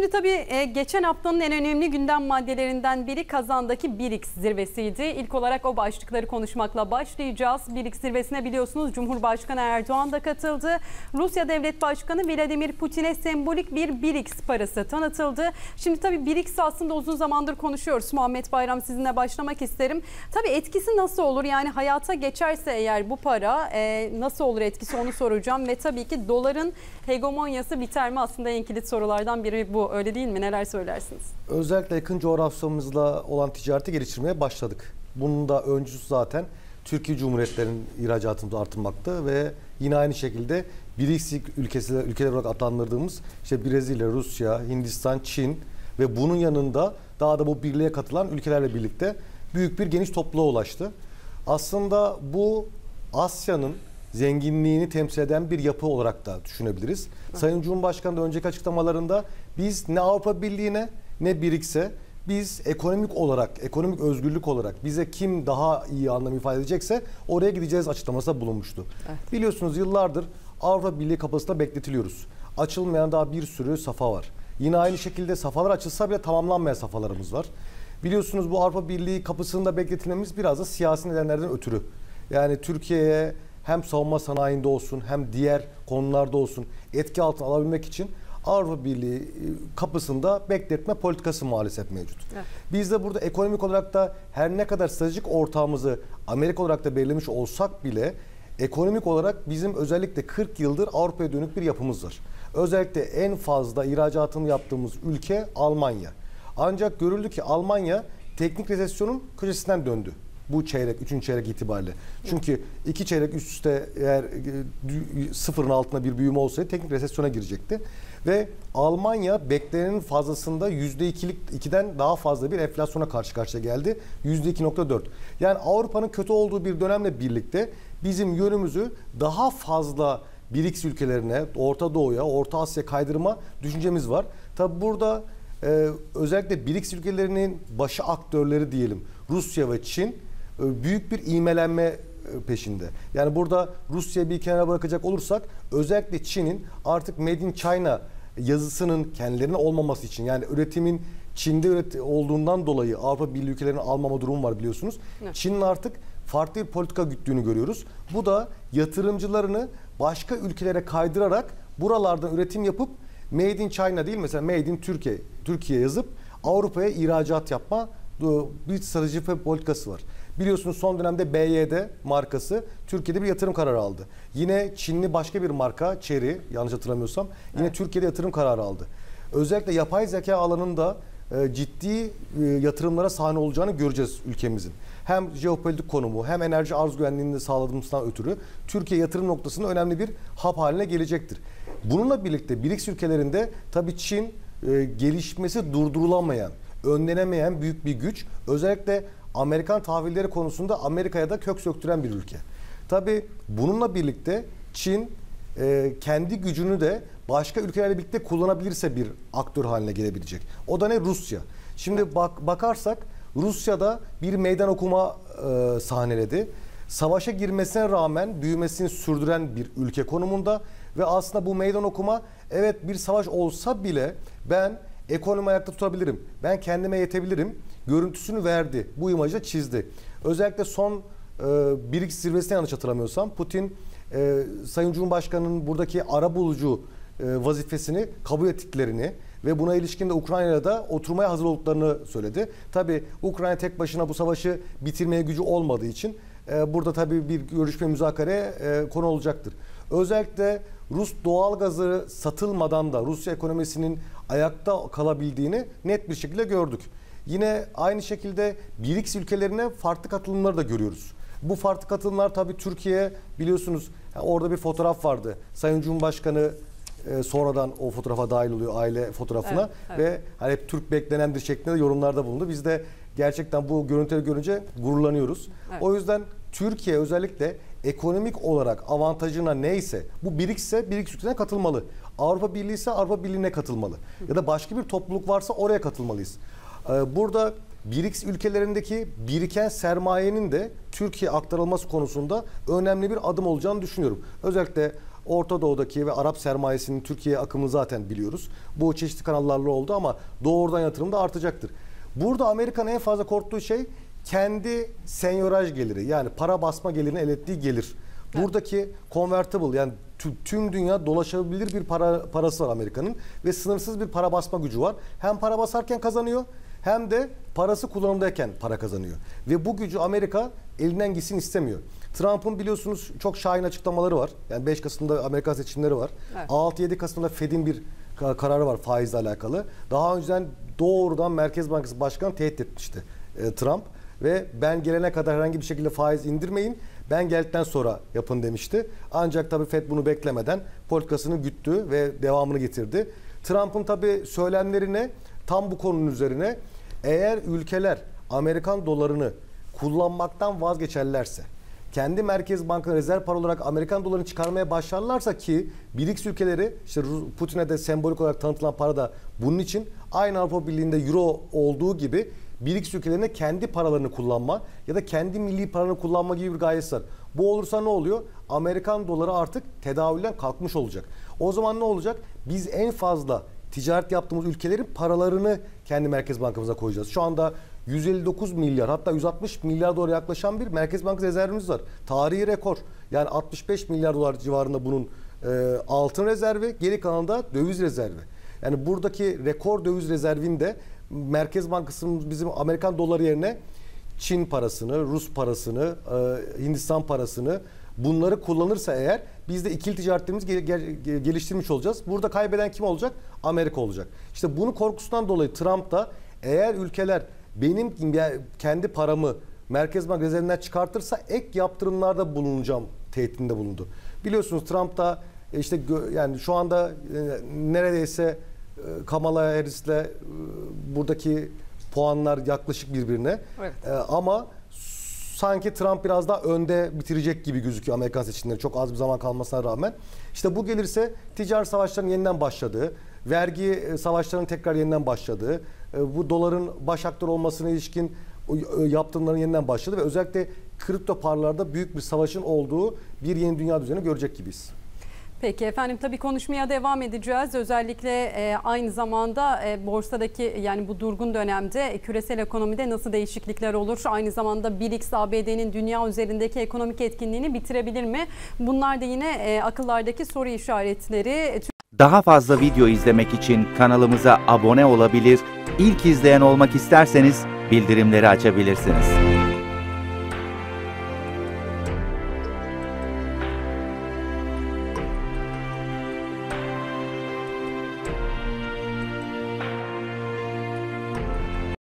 Şimdi tabii e, geçen haftanın en önemli gündem maddelerinden biri Kazan'daki BRICS zirvesiydi. İlk olarak o başlıkları konuşmakla başlayacağız. BRICS zirvesine biliyorsunuz Cumhurbaşkanı Erdoğan da katıldı. Rusya Devlet Başkanı Vladimir Putin'e sembolik bir BRICS parası tanıtıldı. Şimdi tabii BRICS aslında uzun zamandır konuşuyoruz. Muhammed Bayram sizinle başlamak isterim. Tabii etkisi nasıl olur? Yani hayata geçerse eğer bu para e, nasıl olur etkisi onu soracağım. Ve tabii ki doların hegemonyası biter mi? Aslında en kilit sorulardan biri bu. Öyle değil mi? Neler söylersiniz? Özellikle yakın coğrafyamızla olan ticareti geliştirmeye başladık. Bunun da öncüsü zaten Türkiye Cumhuriyetlerinin ihracatımız artırmakta ve yine aynı şekilde BRICS ülkesi, ülkeler olarak adlandırdığımız işte Brezilya, Rusya, Hindistan, Çin ve bunun yanında daha da bu birliğe katılan ülkelerle birlikte büyük bir geniş topluluğa ulaştı. Aslında bu Asya'nın zenginliğini temsil eden bir yapı olarak da düşünebiliriz. Sayın Cumhurbaşkanı da önceki açıklamalarında biz ne Avrupa Birliği'ne ne BRICS'e biz ekonomik olarak, ekonomik özgürlük olarak bize kim daha iyi anlam ifade edecekse oraya gideceğiz açıklamasında bulunmuştu. Evet. Biliyorsunuz yıllardır Avrupa Birliği kapısında bekletiliyoruz. Açılmayan daha bir sürü safa var. Yine aynı şekilde safalar açılsa bile tamamlanmayan safalarımız var. Biliyorsunuz bu Avrupa Birliği kapısında bekletilmemiz biraz da siyasi nedenlerden ötürü. Yani Türkiye'ye hem savunma sanayinde olsun hem diğer konularda olsun etki altına alabilmek için Avrupa Birliği e, kapısında bekletme politikası maalesef mevcut. Evet. Biz de burada ekonomik olarak da her ne kadar stratejik ortağımızı Amerika olarak da belirlemiş olsak bile ekonomik olarak bizim özellikle 40 yıldır Avrupa'ya dönük bir yapımız var. Özellikle en fazla ihracatını yaptığımız ülke Almanya. Ancak görüldü ki Almanya teknik resesyonun köşesinden döndü bu çeyrek, üçüncü çeyrek itibariyle. Çünkü iki çeyrek üst üste eğer e, sıfırın altında bir büyüme olsaydı teknik resesyona girecekti. Ve Almanya beklenenin fazlasında yüzde ikilik, ikiden daha fazla bir enflasyona karşı karşıya geldi. Yüzde 2.4. Yani Avrupa'nın kötü olduğu bir dönemle birlikte bizim yönümüzü daha fazla BRICS ülkelerine, Orta Doğu'ya, Orta Asya kaydırma düşüncemiz var. Tabi burada e, özellikle BRICS ülkelerinin başı aktörleri diyelim Rusya ve Çin büyük bir iğmelenme e, peşinde. Yani burada Rusya'yı bir kenara bırakacak olursak özellikle Çin'in artık Made in China yazısının kendilerine olmaması için yani üretimin Çin'de üret olduğundan dolayı Avrupa Birliği ülkelerinin almama durumu var biliyorsunuz. Evet. Çin'in artık farklı bir politika güttüğünü görüyoruz. Bu da yatırımcılarını başka ülkelere kaydırarak buralardan üretim yapıp Made in China değil mesela Made in Türkiye Türkiye yazıp Avrupa'ya ihracat yapma e, bir strateji ve politikası var. Biliyorsunuz son dönemde BYD markası Türkiye'de bir yatırım kararı aldı. Yine Çinli başka bir marka Chery yanlış hatırlamıyorsam yine Evet. Türkiye'de yatırım kararı aldı. Özellikle yapay zeka alanında e, ciddi e, yatırımlara sahne olacağını göreceğiz ülkemizin. Hem jeopolitik konumu hem enerji arz güvenliğini de sağladığımızdan ötürü Türkiye yatırım noktasında önemli bir hub haline gelecektir. Bununla birlikte BRICS ülkelerinde tabii Çin e, gelişmesi durdurulamayan, önlenemeyen büyük bir güç. Özellikle Amerikan tahvilleri konusunda Amerika'ya da kök söktüren bir ülke. Tabii bununla birlikte Çin e, kendi gücünü de başka ülkelerle birlikte kullanabilirse bir aktör haline gelebilecek. O da ne? Rusya. Şimdi bak bakarsak Rusya'da bir meydan okuma e, sahneledi. Savaşa girmesine rağmen büyümesini sürdüren bir ülke konumunda ve aslında bu meydan okuma evet bir savaş olsa bile ben ekonomi ayakta tutabilirim. Ben kendime yetebilirim. Görüntüsünü verdi. Bu imajı çizdi. Özellikle son e, BRICS zirvesine yanlış hatırlamıyorsam Putin e, Sayın Cumhurbaşkanı'nın buradaki ara bulucu e, vazifesini kabul ettiklerini ve buna ilişkin de Ukrayna'da da oturmaya hazır olduklarını söyledi. Tabi Ukrayna tek başına bu savaşı bitirmeye gücü olmadığı için e, burada tabi bir görüşme müzakere e, konu olacaktır. Özellikle Rus doğalgazı satılmadan da Rusya ekonomisinin ayakta kalabildiğini net bir şekilde gördük. Yine aynı şekilde BRICS ülkelerine farklı katılımları da görüyoruz. Bu farklı katılımlar tabii Türkiye biliyorsunuz orada bir fotoğraf vardı. Sayın Cumhurbaşkanı e, sonradan o fotoğrafa dahil oluyor aile fotoğrafına Evet, evet. ve hani hep Türk beklenendir şeklinde de yorumlarda bulundu. Biz de gerçekten bu görüntüleri görünce gururlanıyoruz. Evet. O yüzden Türkiye özellikle ekonomik olarak avantajına neyse bu ise BRICS ülkelerine katılmalı. Avrupa Birliği ise Avrupa Birliği'ne katılmalı. Ya da başka bir topluluk varsa oraya katılmalıyız. Ee, Burada BRICS ülkelerindeki biriken sermayenin de Türkiye aktarılması konusunda önemli bir adım olacağını düşünüyorum. Özellikle Orta Doğu'daki ve Arap sermayesinin Türkiye'ye akımı zaten biliyoruz. Bu çeşitli kanallarla oldu ama doğrudan yatırım da artacaktır. Burada Amerika'nın en fazla korktuğu şey kendi senyoraj geliri yani para basma gelirini elde ettiği gelir. Buradaki convertible yani tü- tüm dünya dolaşabilir bir para parası var Amerika'nın ve sınırsız bir para basma gücü var. Hem para basarken kazanıyor hem de parası kullanımdayken para kazanıyor. Ve bu gücü Amerika elinden gitsin istemiyor. Trump'ın biliyorsunuz çok şahin açıklamaları var. Yani 5 Kasım'da Amerika seçimleri var. Evet. 6-7 Kasım'da Fed'in bir ka- kararı var faizle alakalı. Daha önceden doğrudan Merkez Bankası Başkanı tehdit etmişti e, Trump. Ve ben gelene kadar herhangi bir şekilde faiz indirmeyin. Ben geldikten sonra yapın demişti. Ancak tabii Fed bunu beklemeden politikasını güttü ve devamını getirdi. Trump'ın tabii söylemlerine tam bu konunun üzerine eğer ülkeler Amerikan dolarını kullanmaktan vazgeçerlerse kendi Merkez Bankası rezerv para olarak Amerikan dolarını çıkarmaya başlarlarsa ki BRICS ülkeleri işte Putin'e de sembolik olarak tanıtılan para da bunun için aynı Avrupa Birliği'nde euro olduğu gibi BRICS ülkelerine kendi paralarını kullanma ya da kendi milli paranı kullanma gibi bir gayesi var. Bu olursa ne oluyor? Amerikan doları artık tedavülden kalkmış olacak. O zaman ne olacak? Biz en fazla ticaret yaptığımız ülkelerin paralarını kendi Merkez Bankamıza koyacağız. Şu anda 159 milyar hatta 160 milyar dolara yaklaşan bir Merkez Bankası rezervimiz var. Tarihi rekor. Yani 65 milyar dolar civarında bunun e, altın rezervi, geri kalanında döviz rezervi. Yani buradaki rekor döviz rezervinde Merkez Bankası'nın bizim Amerikan doları yerine Çin parasını, Rus parasını, e, Hindistan parasını bunları kullanırsa eğer biz de ikili ticaretlerimizi gel- gel- geliştirmiş olacağız. Burada kaybeden kim olacak? Amerika olacak. İşte bunu korkusundan dolayı Trump da eğer ülkeler benim kendi paramı Merkez Bank rezervinden çıkartırsa ek yaptırımlarda bulunacağım tehditinde bulundu. Biliyorsunuz Trump da e, işte yani şu anda e, neredeyse e, Kamala Harris'le buradaki puanlar yaklaşık birbirine. Evet. Ama sanki Trump biraz daha önde bitirecek gibi gözüküyor Amerikan seçimleri çok az bir zaman kalmasına rağmen. İşte bu gelirse ticaret savaşlarının yeniden başladığı, vergi e, savaşlarının tekrar yeniden başladığı, e, bu doların baş aktör olmasına ilişkin e, yaptırımların yeniden başladı ve özellikle kripto paralarda büyük bir savaşın olduğu bir yeni dünya düzeni görecek gibiyiz. Peki efendim tabii konuşmaya devam edeceğiz. Özellikle e, aynı zamanda e, borsadaki yani bu durgun dönemde e, küresel ekonomide nasıl değişiklikler olur? Aynı zamanda BRICS ABD'nin dünya üzerindeki ekonomik etkinliğini bitirebilir mi? Bunlar da yine e, akıllardaki soru işaretleri. Daha fazla video izlemek için kanalımıza abone olabilir, ilk izleyen olmak isterseniz bildirimleri açabilirsiniz.